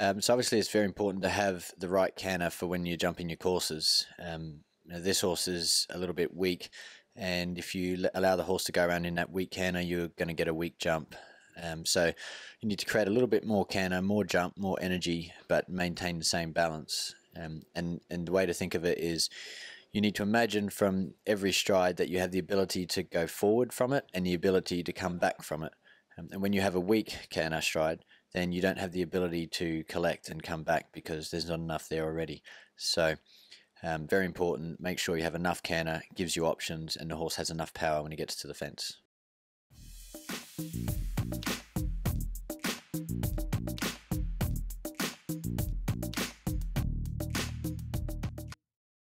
Um, so obviously, it's very important to have the right canter for when you're jumping your courses. Um, you know, this horse is a little bit weak, and if you allow the horse to go around in that weak canter, you're going to get a weak jump. Um, so you need to create a little bit more canter, more jump, more energy, but maintain the same balance. Um, and and the way to think of it is, you need to imagine from every stride that you have the ability to go forward from it and the ability to come back from it. Um, and when you have a weak canter stride, then you don't have the ability to collect and come back because there's not enough there already. So um, very important, make sure you have enough canter, gives you options, and the horse has enough power when he gets to the fence.